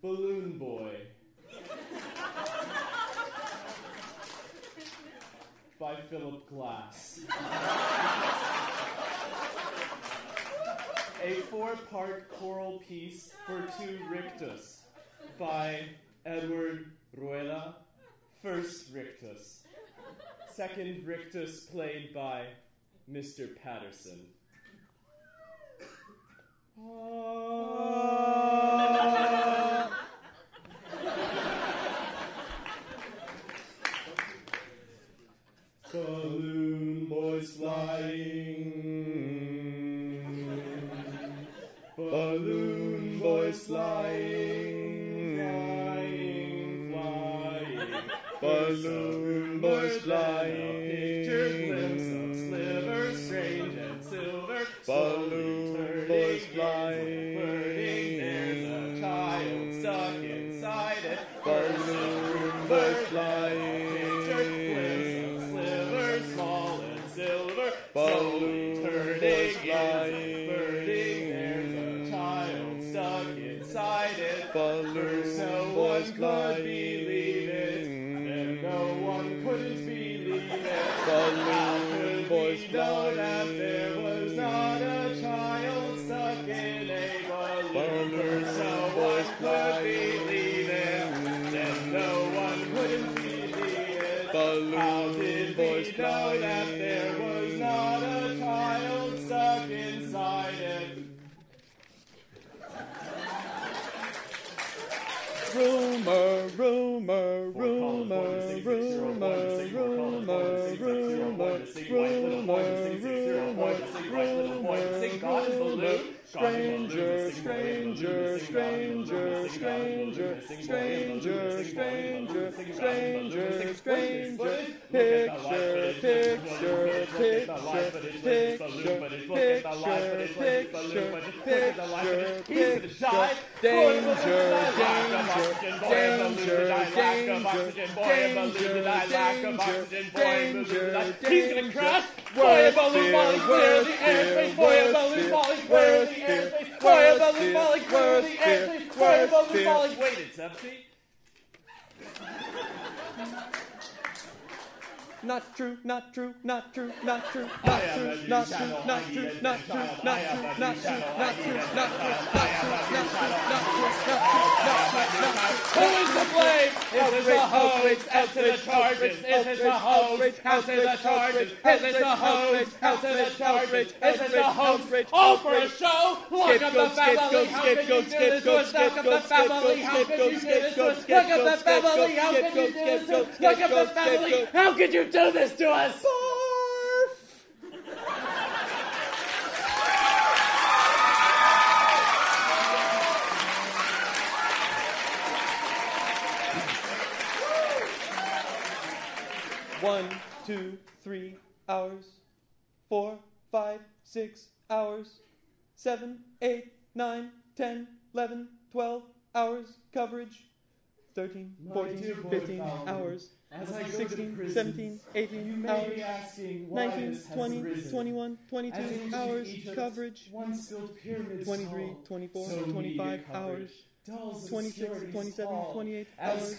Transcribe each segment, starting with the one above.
Balloon Boy by Philip Glass. A four part choral piece for two rictus by Edward Rueda, first rictus. Second rictus played by Mr. Patterson. Ah. Balloon boys flying. Balloon boys flying. Balloon boys flying. Picture glimpse of sliver, strange and silver. Balloon boys flying. There's a child stuck inside it. Balloon boys flying. Picture glimpse of sliver, small and silver. Balloon boys flying. Balloon boys know that there was not a child stuck in a balloon. First no one could believe it. And no one couldn't believe it. How did we know that there was not a child stuck inside it? Rumor, rumor, rumor, rumor, Rumor, rumor, rumor, rumor. Stranger, stranger, stranger, stranger, stranger, stranger, stranger, stranger, picture, picture, picture, picture, picture, picture, picture picture, danger, danger, danger, danger, danger, danger, He's gonna crash. Boy, a balloon falling clear the airspace. Boy, a balloon falling clear the airspace. Boy, a balloon falling clear the airspace. Boy, a balloon falling. Wait, it's empty. Not true, not true, not true, not true, I not am true, a new not true, channel, not I need true, a new not true, channel, not I true, am a new not true, channel, not I true, need a not new true, channel, not I true, am a not new true, channel, not I true, not true, not true, Is to blame? Is this the hose? Answer the charges. Is this the hose? Answer the charges. Is this the hose? Answer the charges. Is this the hose? All for a show? Look at the family. How could you do this? Look at the family. How could you do this? Look at the family. How could you do this to? Look at the family. How could you do this to us? One, two, three hours. Four, five, six hours. Seven, eight, nine, ten, eleven, twelve hours coverage. 13, 14, 15 hours. 16, 17, 18 hours. 19, 20, 21, 22 hours coverage. 23, 24, 25 hours. 26, 27, 28 hours,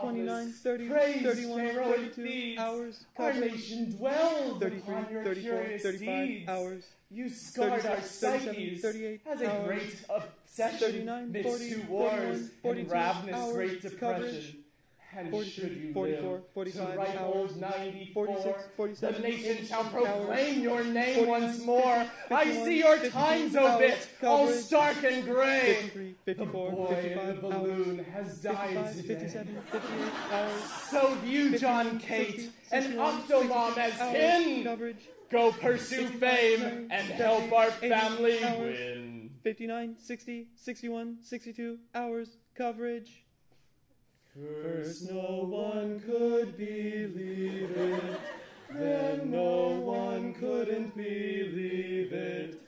29, 30, 31, 32 hours, calculation, 33, 34, 35 hours, you scarred our 37, as a hours, great obsession, 39, 40, 41, 42 hours, great depression. And 43, should you 44, live 45 to write hours, 94, 46, 47, the nation shall proclaim your name 49, once more. 50, I see your 52 times hours obit, all stark and gray. 53, The 54, boy in the balloon hours. has died 55, today. 57, 58 hours. So you, Jon Kate, 60, and Octomom as hours Coverage. go pursue 65, fame 70, and help our family hours. win. 59, 60, 61, 62 hours coverage. First no one could believe it, then no one couldn't believe it.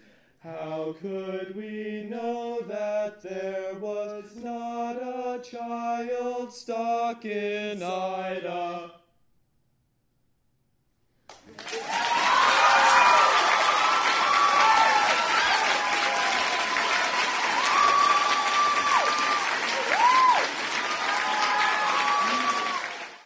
How could we know that there was not a child stuck inside a